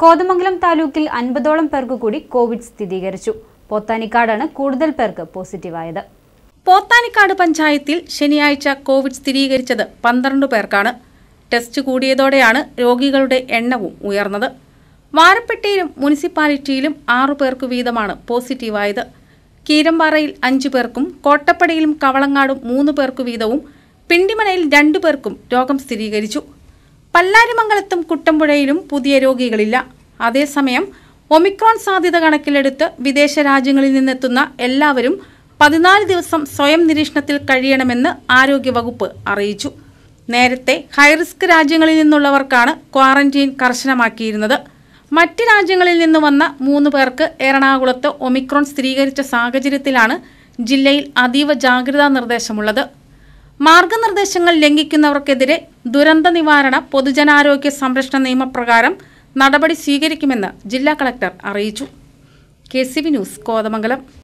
കോതമംഗലം താലൂക്കിൽ അൻപതോളം പേർക്ക് കൂടി കോവിഡ് സ്ഥിരീകരിച്ചു. പോത്താനിക്കാടാണ് കൂടുതൽ പേർക്ക് പോസിറ്റീവായത്. പോത്താനിക്കാട് പഞ്ചായത്തിൽ ശനിയാഴ്ച കോവിഡ് സ്ഥിരീകരിച്ചത് പന്ത്രണ്ട് പേർക്കാണ്. ടെസ്റ്റ് കൂടിയതോടെയാണ് രോഗികളുടെ എണ്ണവും ഉയർന്നത്. വാരപ്പെട്ടിയിലും മുനിസിപ്പാലിറ്റിയിലും ആറു പേർക്ക് വീതമാണ് പോസിറ്റീവായത്. കീരമ്പാറയിൽ അഞ്ചു പേർക്കും കോട്ടപ്പടിയിലും കവളങ്ങാടും മൂന്ന് പേർക്ക് വീതവും പിണ്ടിമനയിൽ രണ്ടു പേർക്കും രോഗം സ്ഥിരീകരിച്ചു. പല്ലാരിമംഗലത്തും കുട്ടമ്പുഴയിലും പുതിയ രോഗികളില്ല. അതേസമയം ഒമിക്രോൺ സാധ്യത കണക്കിലെടുത്ത് വിദേശ രാജ്യങ്ങളിൽ നിന്നെത്തുന്ന എല്ലാവരും പതിനാല് ദിവസം സ്വയം നിരീക്ഷണത്തിൽ കഴിയണമെന്ന് ആരോഗ്യവകുപ്പ് അറിയിച്ചു. നേരത്തെ ഹൈറിസ്ക് രാജ്യങ്ങളിൽ നിന്നുള്ളവർക്കാണ് ക്വാറന്റീൻ കർശനമാക്കിയിരുന്നത്. മറ്റ് രാജ്യങ്ങളിൽ നിന്ന് വന്ന മൂന്ന് പേർക്ക് എറണാകുളത്ത് ഒമിക്രോൺ സ്ഥിരീകരിച്ച സാഹചര്യത്തിലാണ് ജില്ലയിൽ അതീവ ജാഗ്രതാ നിർദ്ദേശമുള്ളത്. മാർഗനിർദ്ദേശങ്ങൾ ലംഘിക്കുന്നവർക്കെതിരെ ദുരന്ത നിവാരണ പൊതുജനാരോഗ്യ സംരക്ഷണ നിയമപ്രകാരം നടപടി സ്വീകരിക്കുമെന്ന് ജില്ലാ കളക്ടർ അറിയിച്ചു. K C V news Kothamangalam.